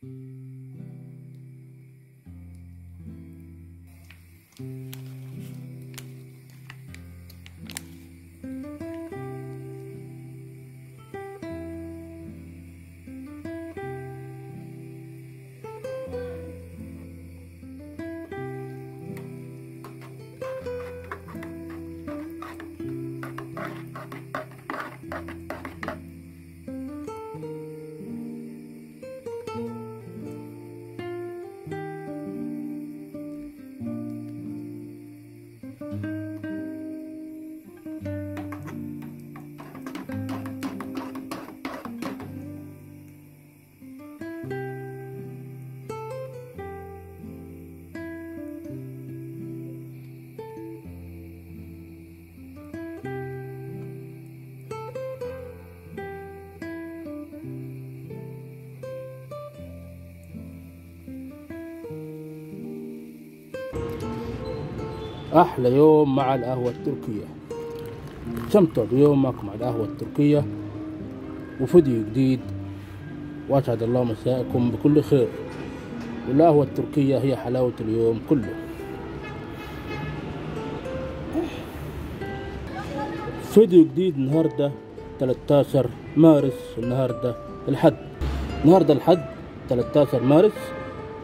Thank you. أحلى يوم مع القهوة التركية. استمتع بيومك مع القهوة التركية. وفيديو جديد. وأسعد الله مساءكم بكل خير. والقهوة التركية هي حلاوة اليوم كله. فيديو جديد النهاردة 13 مارس النهاردة الحد. النهاردة الحد 13 مارس.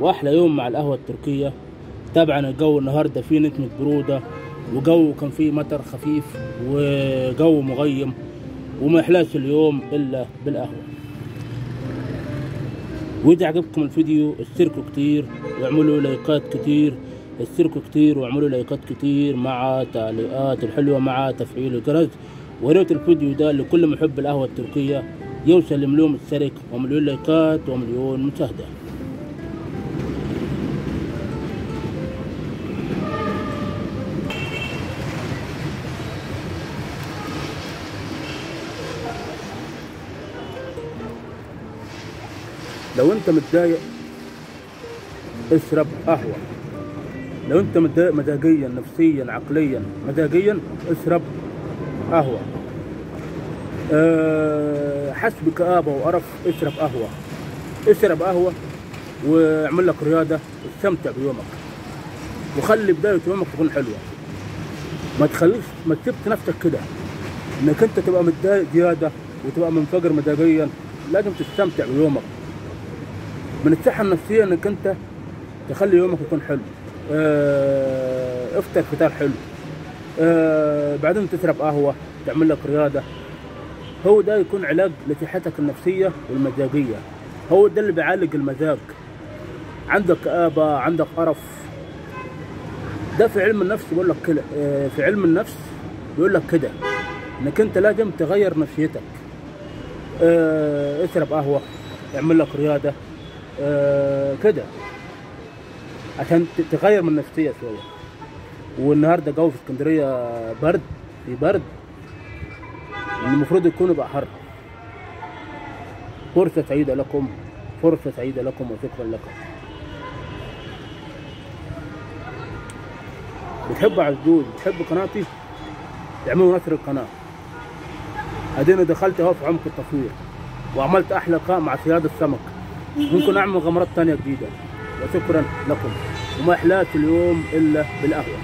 وأحلى يوم مع القهوة التركية. طبعا الجو النهارده فيه نسمة برودة وجو كان فيه مطر خفيف وجو مغيم وما يحلاش اليوم إلا بالقهوة. وإذا عجبكم الفيديو اشتركوا كتير واعملوا لايكات كتير. اشتركوا كتير واعملوا لايكات كتير مع تعليقات الحلوة مع تفعيل الجرس. وريت الفيديو ده لكل محب القهوة التركية يوصل لمليون مشترك ومليون لايكات ومليون مشاهدة. لو انت متضايق اشرب قهوة. لو انت متضايق مزاجيا نفسيا عقليا مزاجيا اشرب قهوة. أه حس بكآبة وقرف اشرب قهوة. اشرب قهوة واعمل لك رياضة استمتع بيومك. وخلي بداية يومك تكون حلوة. ما تخليش ما تسيبش نفسك كده. إنك أنت تبقى متضايق زيادة وتبقى منفجر مزاجيا لازم تستمتع بيومك. من الصحة النفسية إنك أنت تخلي يومك يكون حلو. آه افطر فطار حلو. آه بعدين تشرب قهوة تعمل لك رياضة. هو ده يكون علاج لصحتك النفسية والمزاجية. هو ده اللي بيعالج المزاج. عندك كآبة عندك قرف. ده في علم النفس بيقول لك كده. آه في علم النفس بيقول لك كده. إنك أنت لازم تغير نفسيتك. اشرب قهوة اعمل لك رياضة. آه كده. عشان تغير من النفسيه شوية. والنهاردة جو في اسكندرية برد في برد. المفروض يكون يبقى حر. فرصة سعيده لكم فرصة سعيده لكم وشكرا لكم. بتحبوا عزوز بتحبوا قناتي؟ اعملوا نشر القناة. اديني دخلت أهو في عمق التصوير وعملت أحلى لقاء مع صياد السمك. ممكن أعمل مغامرات تانية جديدة. وشكرا لكم. وما احلاش اليوم إلا بالقهوة